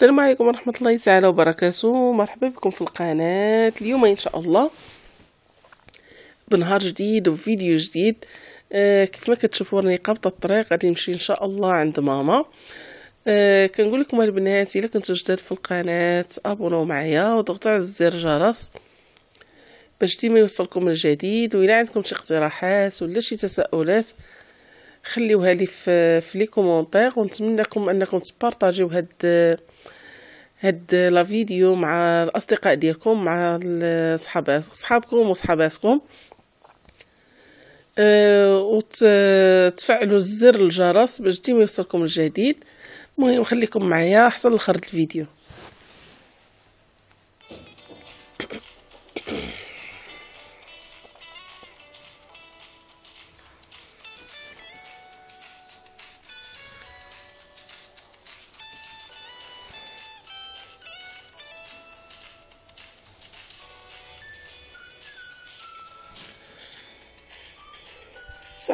السلام عليكم ورحمة الله تعالى وبركاته. مرحبا بكم في القناة اليوم إن شاء الله بنهار جديد وفيديو جديد. آه كيف ما كتشوفوا راني قابطة الطريق غادي نمشي إن شاء الله عند ماما. آه كنقول لكم البنات إلا كنتو جداد في القناة أبونو معايا وضغطوا على زر الجرس باش ديما يوصلكم الجديد. وإلا عندكم شي اقتراحات ولا شي تساؤلات خليوها لي في, في les commentaires ونتمنى لكم أنكم تبارطاجيو هاد هاد la vidéo مع الأصدقاء ديالكم مع صحابات صحابكم وصحاباتكم. أه وتفعلوا زر الجرس باش ديما يوصلكم الجديد. المهم خليكم معايا حتى لاخر الفيديو.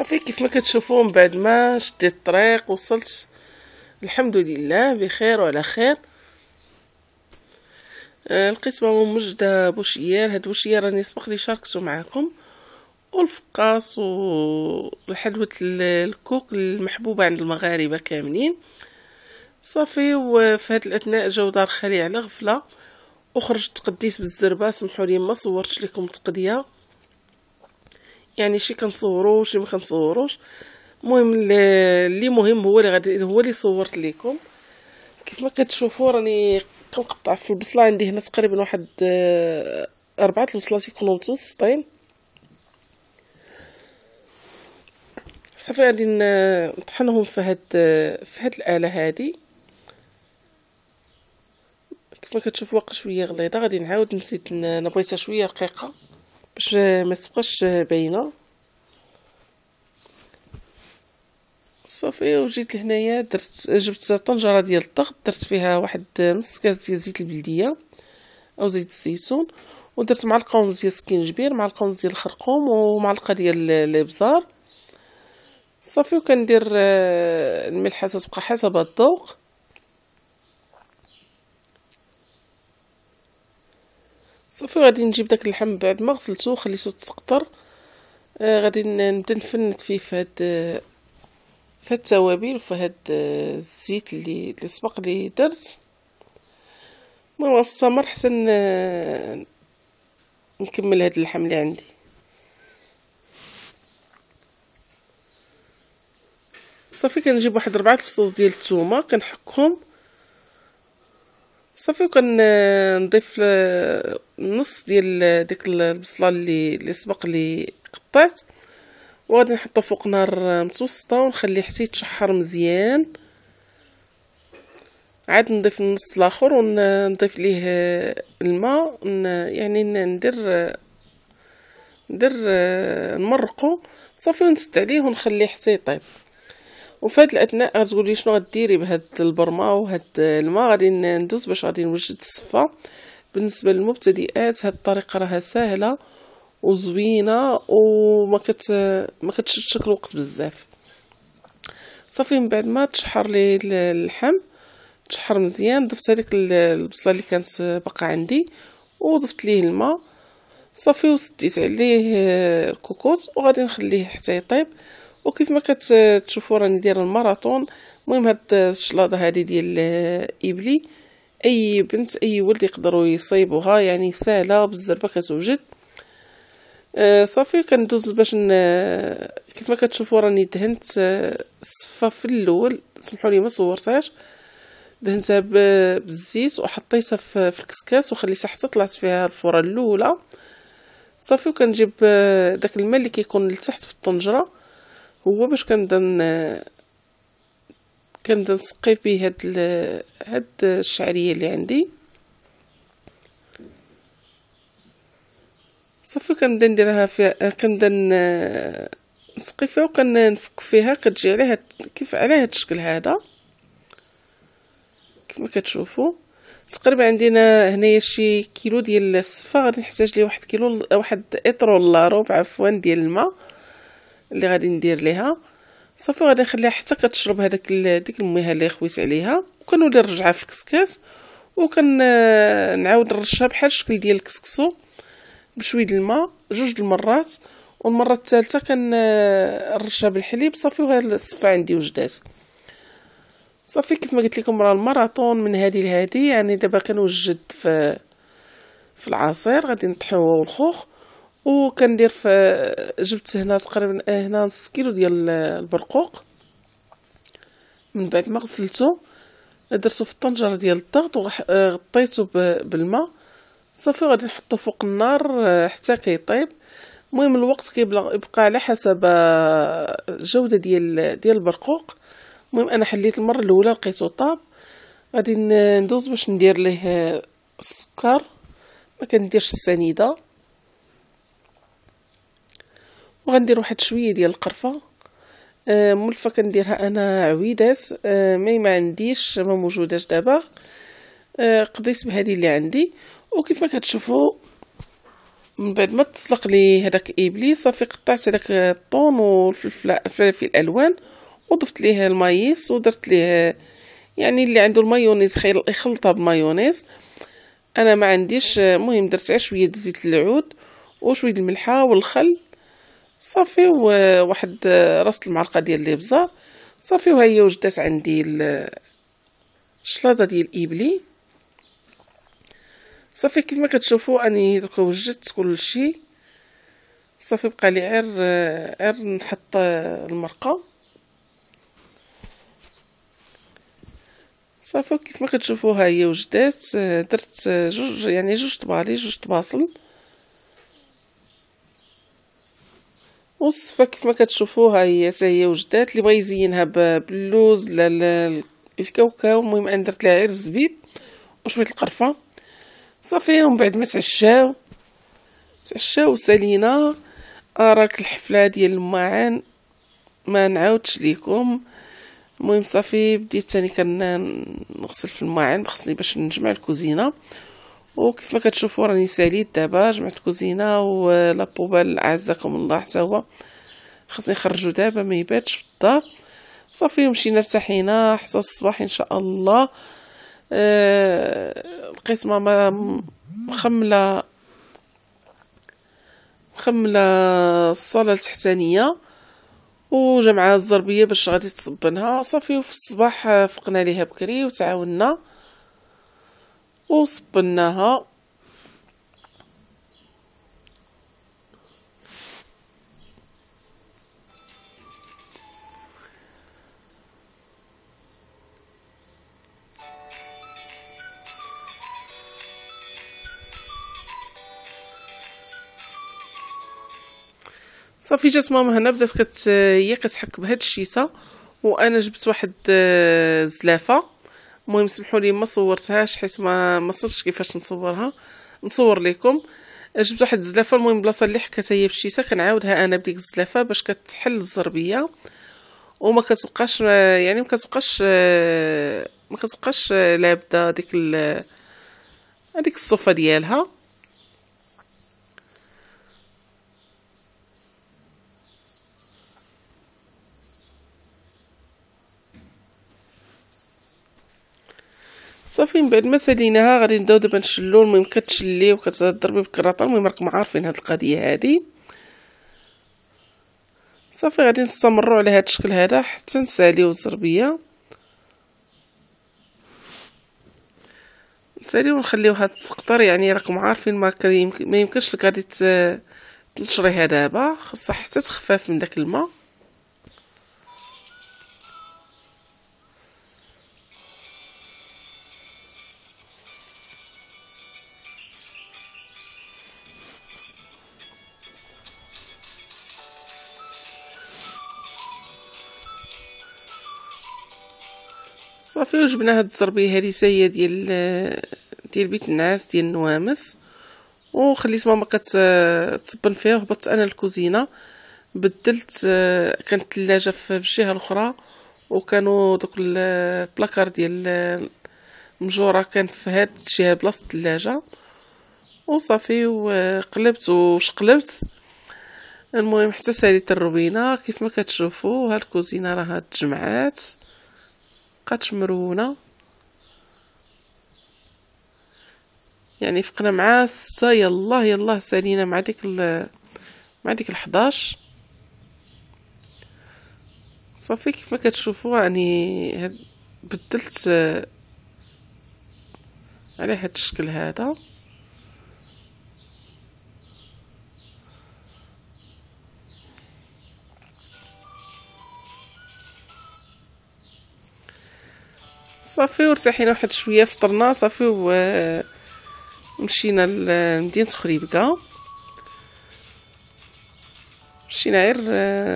صافي كيف ما كتشوفوا من بعد ما شديت الطريق وصلت الحمد لله بخير وعلى خير. آه لقيت ماما موجدة بوشيار هاد بوشيار راني سبق لي شاركتو معاكم. والفقاص والحلوة الكوك المحبوبة عند المغاربة كاملين. صافي وفي هاد الأثناء جاو دار خالي على غفلة. وخرجت تقديت بالزربة سمحوا لي ما صورتش لكم التقديه يعني شي كنصورو شي ما كنصوروش. المهم اللي مهم هو اللي غادي هو اللي صورت لكم كيف ما كتشوفوا راني كنقطع في البصله عندي هنا تقريبا واحد آه، أربعة البصلات يكونوا متوسطين صافي غادي نطحنهم في هاد في هاد الآلة هادي. كيف ما كتشوفوا باقا شوية غليظة. غادي نعاود نسيت نبغيتها شوية رقيقة. باش ما تبقاش باينه صافي وجيت لهنايا درت جبت طنجره ديال الضغط درت فيها واحد نص كاس ديال زيت البلدية أو زيت الزيتون ودرت معلقة ونص ديال السكينجبير معلقة ونص ديال الخرقوم ومعلقة ديال الإبزار. صافي وكندير آه، الملحه تبقى حسب الذوق. صافي غادي نجيب داك اللحم بعد ما غسلته خليته تسقطر. آه غادي نبدا نفند فيه في هاد في هاد التوابل وفي هاد الزيت اللي اللي سبق لي درت. المهم السمر حتى نكمل هاد اللحم اللي عندي. صافي كنجيب واحد ربعة الفصوص ديال الثومه كنحكهم. صافي وكنضيف نص ديال ديك البصلة اللي اللي سبق لي قطعت وغادي نحطو فوق نار متوسطة ونخليه حتى يتشحر مزيان. عاد نضيف النص الآخر ونضيف ليه الماء يعني ندير ندير نمرقو. صافي ونسد عليه ونخليه حتى يطيب. وفي هاد الأثناء غتقولي شنو غديري بهاد البرمة وهاد الماء؟ غادي ندوز باش غادي نوجد الصفة. بالنسبة للمبتدئات هاد الطريقة راها سهله وزوينة وما كت ما كتشدش الوقت بزاف. صافي من بعد ما تشحر لي اللحم تشحر مزيان. ضفت هذيك البصلة اللي كانت باقا عندي وضفت ليه الماء. صافي وسديت عليه الكوكوط وغادي نخليه حتى يطيب. وكيف ما كتشوفوا راني دايرة الماراطون المهم هاد الشلاضة هذه ديال إبلي أي بنت أي ولد يقدروا يصيبوها يعني سهلة بالزربه كتوجد. آه صافي كندوز باش ن... كيف ما كتشوفوا راني دهنت الصفة في الأول سمحوا لي ما صورتهاش. دهنتها بالزيت وحطيتها في الكسكاس وخليتها حتى طلعت فيها الفوره الأولى. صافي وكنجيب داك الماء اللي كيكون لتحت في الطنجرة. هو باش كنبدا كنبدا نسقي فيه هاد هاد الشعرية اللي عندي. صافي كنبدا نديرها فيها كنبدا نسقي فيها وكنفك فيها كتجي عليها كيف على هاد الشكل هذا. كما كتشوفوا. تقريبا عندنا هنايا شي كيلو ديال الصفا غادي نحتاج ليه واحد كيلو واحد اطر ولا ربع عفوا ديال الماء. اللي غادي ندير ليها. صافي غادي نخليها حتى كتشرب هذاك ديك المياه اللي خويت عليها. وكنولي نرجعها في الكسكاس وكن نعاود نرشها بحال الشكل ديال الكسكسو بشوية الماء جوج المرات. والمرة الثالثة كنرشها بالحليب. صافي وهذا الصفة عندي وجدات صافي كيف ما قلت لكم راه الماراطون من هذه لهذه يعني دابا كنوجد في في العصير. غادي نطحنو الخوخ وكندير في جبت هنا تقريبا هنا نص كيلو ديال البرقوق. من بعد ما غسلته درتو في الطنجرة ديال الضغط وغطيته بالماء. صافي غادي نحطو فوق النار حتى كيطيب. المهم الوقت كيبقى على حسب الجوده ديال ديال البرقوق. المهم أنا حليت المرة الأولى لقيتو طاب. غادي ندوز باش ندير ليه السكر. ما كنديرش السنيدة. وغندير واحد شوية ديال القرفة. آه ملفة كنديرها أنا عويدات آه مي ما عنديش ما موجوداش دابا. آه قضيت بهذه اللي عندي. وكيف ما كتشوفوا من بعد ما تسلق لي هذاك ابلي صافي قطعت هذاك الطون والفلفل الألوان وضفت ليه ال maïs ودرت ليه يعني اللي عنده المايونيز يخلطها بمايونيز. أنا ما عنديش المهم درت غير شوية زيت العود وشوية الملحة والخل. صافي وواحد راس المعلقه ديال الابزار صافي وهي وجدات عندي الشلاضه ديال الابلي صافي كيما كتشوفوا أني وجدت كلشي صافي بقى لي غير غير نحط المرقة. صافي كيف ما كتشوفوا ها هي وجدات درت جوج يعني جوج طبالي جوج طباصل. وصفة كيف ما كتشوفوا ها هي هي وجدات اللي بغى يزينها باللوز لا الكاوكاو المهم أنا درت لها غير الزبيب وشوية القرفة. صافي ومن بعد ما تعشاو تعشاو وسالينا راك الحفلة ديال الماعن ما نعاودش ليكم. المهم صافي بديت ثاني كنغسل في الماعن خصني باش نجمع الكوزينة. وكيف ما كتشوفوا راني ساليت دابا جمعت الكوزينه ولا بوبال عزكم الله حتى هو. خصني نخرجو دابا ما يباتش في الدار. صافي مشينا ارتاحينا حتى الصباح إن شاء الله. أه لقيت ماما مخمله مخملة الصالة التحتانية وجمعها الزربية باش غادي تصبنها صافي وفي الصباح فقنا ليها بكري وتعاوننا. وصبناها. صافي جات ماما هنا بدات كت هي كتحك بهاد الشيسة وأنا جبت واحد آه، زلافة. المهم سمحوا لي ما صورتهاش حيت ما ما صرتش كيفاش نصورها. نصور لكم جبت واحد الزلافة المهم بلاصة اللي حكات هي بالشيسه كنعاودها أنا بديك الزلافة باش كتحل الزربية. وما كتبقاش يعني ما كتبقاش ما كتبقاش لابدة ديك هذيك الصوفة ديالها. صافي من بعد ما ساليناها غادي نبداو دابا نشلو المهم كتشلي وكتضربي بالكراطه المهم راكم عارفين هاد القضية هادي. صافي غادي نستمروا على هاد الشكل هذا حتى نساليو الزربية. نساليو ونخليوها تسقطر يعني راكم عارفين ما, يمكنش لك غادي تنشريها دابا خاصها حتى تخفف من داك الماء. صافي وجبنا هاد الزربية هادي هي ديال ديال بيت النعاس ديال النوامس. وخليت ماما كتصبن فيها وهبطت أنا الكوزينة. بدلت كانت الثلاجه في الجهة الأخرى. وكانوا دوك البلاكار ديال المجورة كان في هاد الجهة بلاصة الثلاجه وصافي وقلبت وشقلبت المهم حتى ساليت الروينه كيف ما كتشوفوا هاد الكوزينة راه تجمعات. بقاتش مرونة. يعني فقنا مع ستة يلا يلا سالينا مع ديك مع ديك الحداش. صافي كيف ما كتشوفوا يعني بدلت على هاد الشكل هذا. صافي ورتاحينا واحد شوية فطرنا صافي و مشينا لمدينه خريبكة. مشينا غير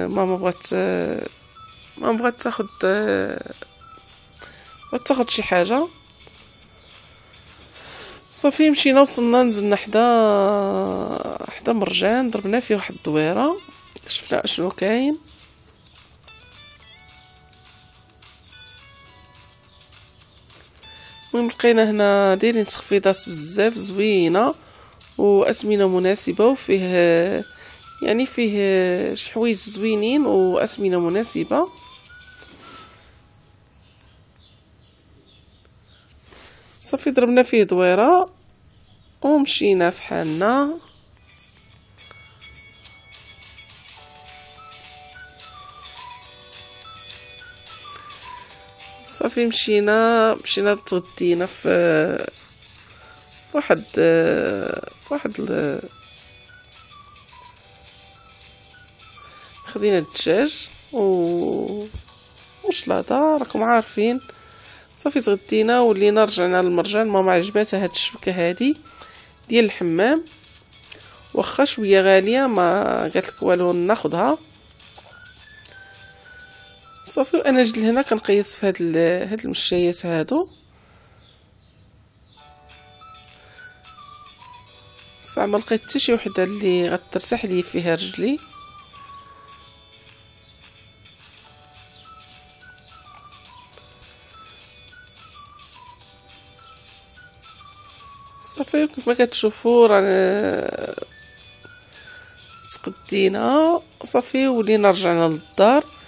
ماما بغات ماما بغات تاخد بغات تاخد شي حاجة. صافي مشينا وصلنا نزلنا حدا حدا مرجان ضربنا فيه واحد الدويرة. شفنا اشنو كاين. المهم لقينا هنا دايرين تخفيضات بزاف زوينة واسمنه مناسبة وفيه يعني فيه شي حوايج زوينين واسمنه مناسبة. صافي ضربنا فيه دويرة ومشينا في حالنا. صافي مشينا مشينا تغدينا في واحد واحد خدينا الدجاج و وشلاضه راكم عارفين. صافي تغدينا ولينا رجعنا للمرجان. ماما عجباتها هاد الشبكة هادي ديال الحمام. واخا شوية غالية ما قالت لك والو ناخذها صافي وأنا جيت لهنا كنقيس في هاد هاد المشايات هادو. صح ما لقيت حتى شي وحدة اللي غترتاح لي فيها رجلي. صافي كيف ما كتشوفوا رانا تقدينا. صافي ولينا رجعنا للدار.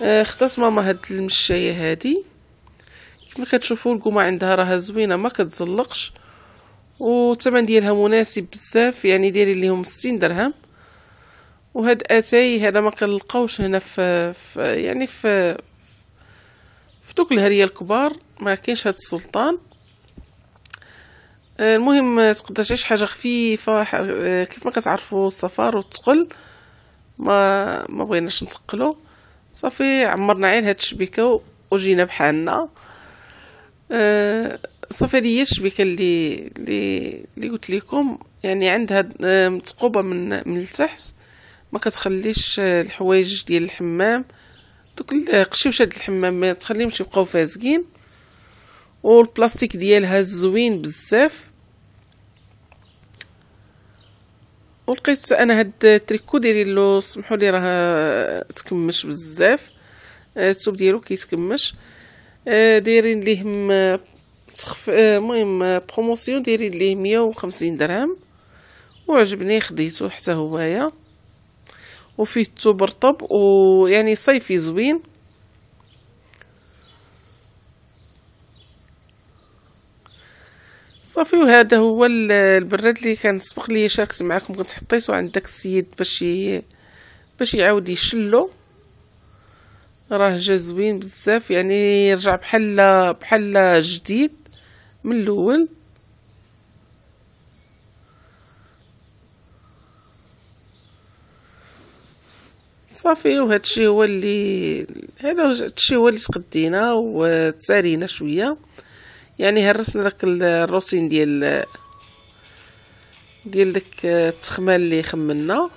خدات ماما هاد المشاية هادي. كما كتشوفوا القمع عندها راها زوينة ما كتزلقش. والثمن ديالها مناسب بزاف يعني دايرين ليهم 60 درهم. وهاد آتاي هذا ما كنلقاوش هنا في, في يعني في في دوك الهرية الكبار ما كاينش هاد السلطان. آه، المهم تقدر تعيش حاجة خفيفة آه، كيف ما كتعرفوا السفر والثقل ما ما بغيناش نثقلو صافي عمرنا غير هاد الشبيكة وجينا بحالنا. أه صافي هي الشبيكة اللي اللي اللي قلت لكم. يعني عندها مثقوبه من من التحت ما كتخليش الحوايج ديال الحمام. دوك القشيوشه ديال الحمام ما تخليهمش يبقاو فازقين والبلاستيك ديالها زوين بزاف. ولقيت أنا هاد التريكو دايرين له سمحوا لي راه تكمش بزاف. آه، الثوب ديالو كيتكمش. آه، دايرين ليه تخف آه، المهم promotion دايرين ليه 150 درهم. وعجبني خديته حتى هوايا وفيه الثوب رطب ويعني صيفي زوين. صافي وهذا هو البراد اللي كان سبق لي شاركت معكم كنت حطيته عند داك السيد باش باش يعاود يشلو. راه جا زوين بزاف يعني رجع بحال بحال جديد من الأول. صافي وهذا الشيء هو اللي هذا الشيء هو اللي تقدينا وتسارينا شوية. يعني هرسنا لك الروسين ديال ديال داك التخمال اللي خملنا.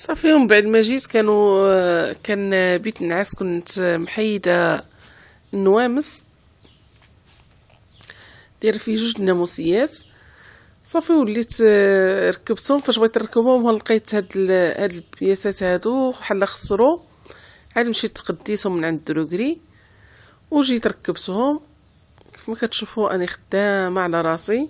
صافي ومن بعد ما جيت كانوا كان بيت النعاس كنت محيدة النوامس داير فيه جوج ناموسيات صافي وليت ركبتهم فاش بغيت نركبهم لقيت هاد هاد البياسات هادو بحال خسرو عاد مشيت تقديتهم من عند دروكري وجيت ركبتهم. كيف ما كتشوفوا أني خدامة على راسي.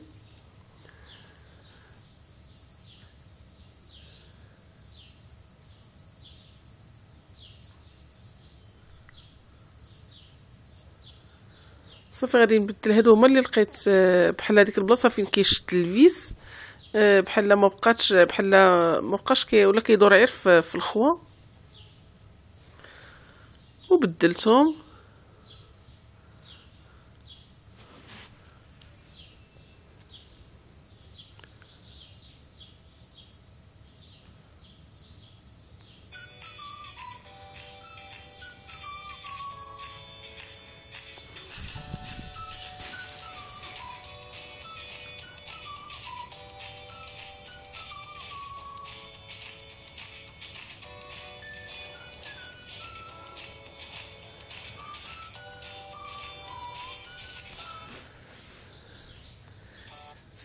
صافي غادي نبدل هادو هما اللي لقيت آه، بحال هذيك البلاصة فين كيشد الفيس. آه، بحال ما بقاتش بحال ما بقاش كي ولا كيدور غير في الخوا. وبدلتهم.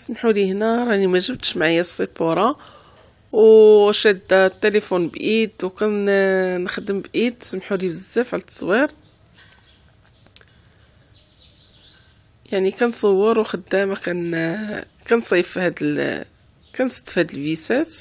سمحوا لي هنا راني ما جبتش معايا السيبورة. وشاده التليفون بإيد وكنخدم بإيد. سمحوا لي بزاف على التصوير. يعني كنصور وخدامة كن كنصيف هاد ال... في هاد الفيسات.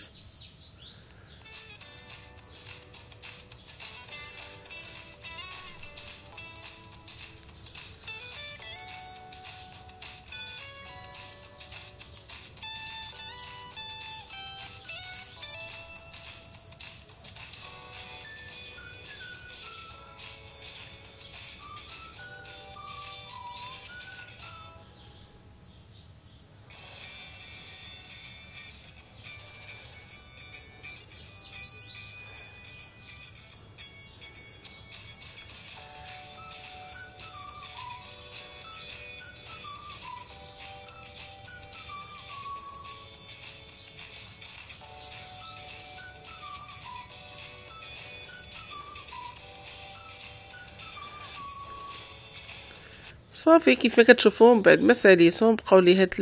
صافي كيف ما كتشوفوا بعد ما ساليتهم بقاو لي هاد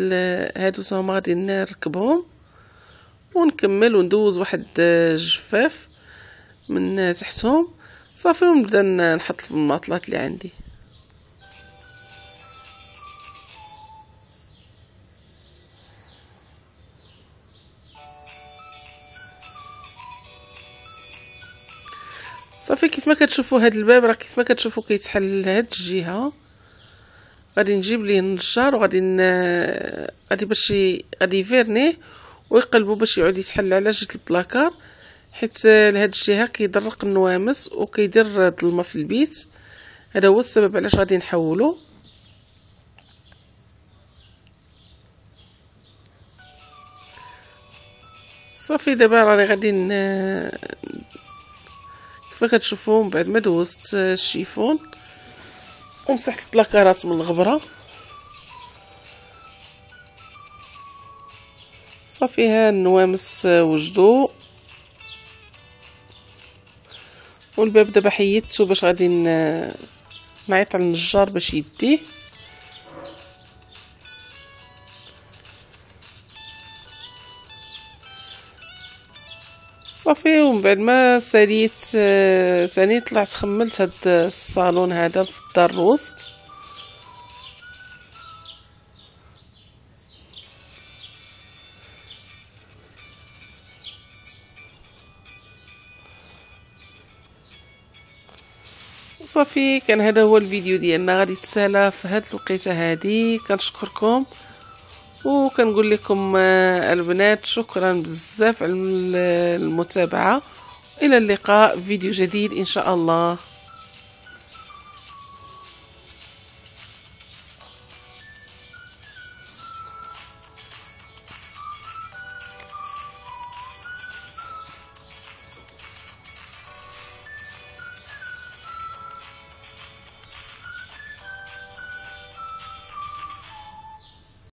هادو هما غادي نركبهم ونكمل وندوز واحد الجفاف من تحتهم صافي ونبدا نحط الماطلات اللي عندي. صافي كيف ما كتشوفوا هاد الباب راه كيف ما كتشوفوا كيتحل لهاد الجهة. غادي نجيب ليه النجار وغادي ن... غادي باش غادي يفيرنيه ويقلبو باش يعود يتحل على جهة البلاكار حيت لهاد الجهة كيدرق النوامس وكيدير ظلمه في البيت. هذا هو السبب علاش غادي نحولو. صافي دابا راني غادي ن... كيف كتشوفوا بعد ما دوزت الشيفون. ومسحت البلاكارات من الغبرة. صافي ها النوامس وجدو. والباب دابا حيدتو باش غادي نعيط على النجار باش يديه. صافي ومن بعد ما ساليت ثاني طلعت خملت هاد الصالون هذا في الدار الوسط. صافي كان هذا هو الفيديو ديالنا. غادي تسالى في هاد الوقيته هادي. كنشكركم. وكنقول لكم آه، البنات شكرا بزاف على المتابعة. إلى اللقاء فيديو جديد إن شاء الله.